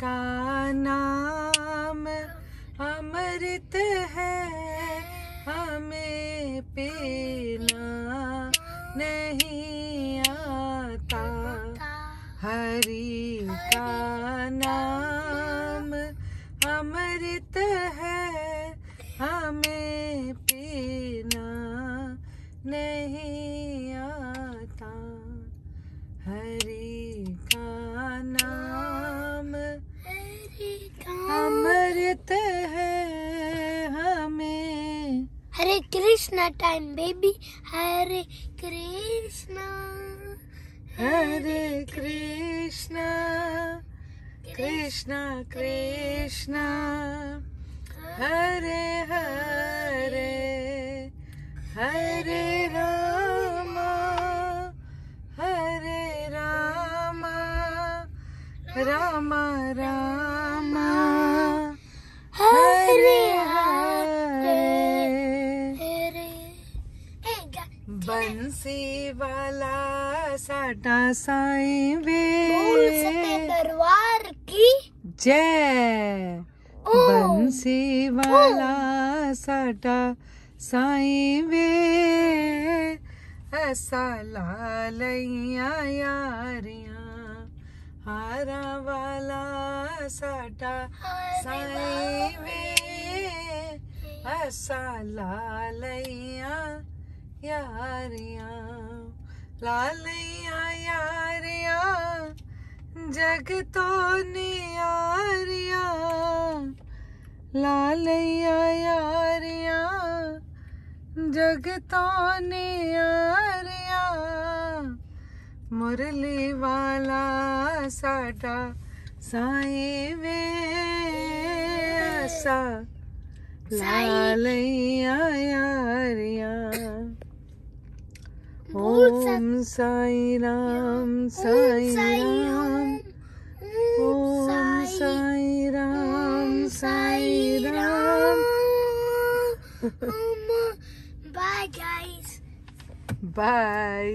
का नाम अमृत है हमें पीना नहीं आता। हरी का नाम हरे कृष्णा टाइम बेबी हरे कृष्णा हरे कृष्णा कृष्णा कृष्णा. हरे हरे हरे रामा हरे रामा रामा रामा. हरे बंसी वाला साडा साईं वे। दरबार की। जय। बंसी वाला साडा साईं वे। ऐसा लालैया यारियाँ हारा वाला साडा साईं वे। ऐसा लालैया यारियाँ लालैया यारियाँ जग तो नियारियाँ लालैया यारियाँ जग तो नियारियाँ मुरली वाला साडा साईं वे ऐसा लालैया यारियाँ। Om Sai Ram Sai Ram Om Sai Ram Sai Ram Bye, guys. Bye